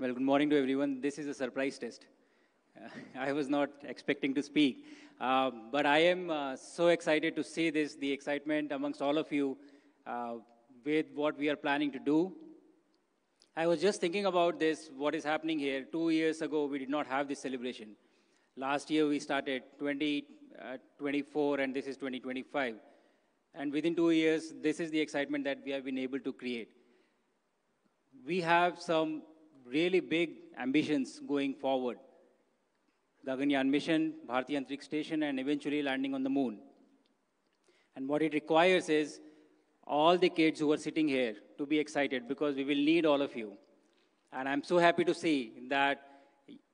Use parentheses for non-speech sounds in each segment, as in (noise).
Well, good morning to everyone. This is a surprise test. (laughs) I was not expecting to speak, uh, but I am uh, so excited to see this, the excitement amongst all of you uh, with what we are planning to do. I was just thinking about this, what is happening here. Two years ago, we did not have this celebration. Last year, we started 2024, uh, and this is 2025. And within two years, this is the excitement that we have been able to create. We have some really big ambitions going forward. Gaganyaan mission, Antariksh Station, and eventually landing on the moon. And what it requires is all the kids who are sitting here to be excited because we will need all of you. And I'm so happy to see that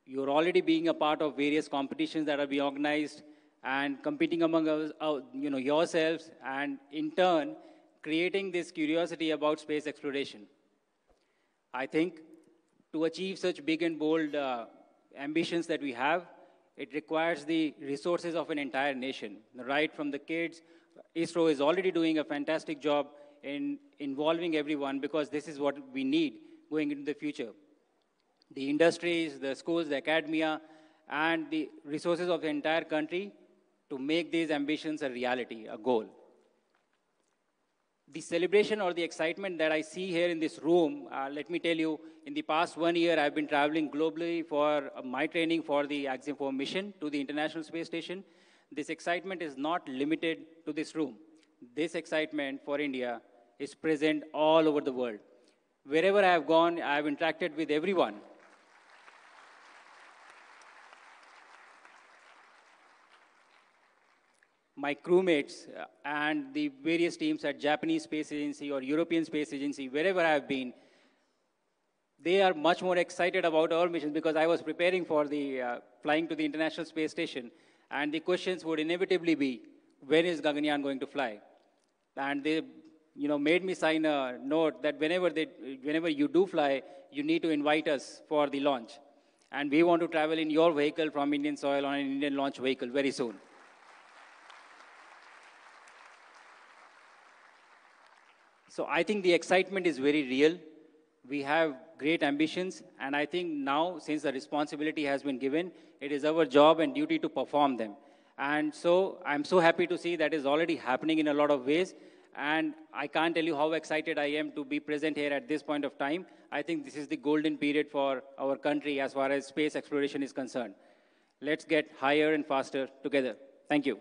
you're already being a part of various competitions that are being organized and competing among us, uh, you know, yourselves and in turn creating this curiosity about space exploration. I think to achieve such big and bold uh, ambitions that we have, it requires the resources of an entire nation, right from the kids. ISRO is already doing a fantastic job in involving everyone because this is what we need going into the future. The industries, the schools, the academia, and the resources of the entire country to make these ambitions a reality, a goal. The celebration or the excitement that I see here in this room, uh, let me tell you, in the past one year, I've been traveling globally for uh, my training for the Axiom 4 mission to the International Space Station. This excitement is not limited to this room. This excitement for India is present all over the world. Wherever I have gone, I have interacted with everyone my crewmates uh, and the various teams at Japanese Space Agency or European Space Agency, wherever I have been, they are much more excited about our mission because I was preparing for the uh, flying to the International Space Station, and the questions would inevitably be, when is Gaganyaan going to fly? And they, you know, made me sign a note that whenever they, whenever you do fly, you need to invite us for the launch, and we want to travel in your vehicle from Indian soil on an Indian launch vehicle very soon. So I think the excitement is very real. We have great ambitions, and I think now, since the responsibility has been given, it is our job and duty to perform them. And so I'm so happy to see that is already happening in a lot of ways. And I can't tell you how excited I am to be present here at this point of time. I think this is the golden period for our country as far as space exploration is concerned. Let's get higher and faster together. Thank you.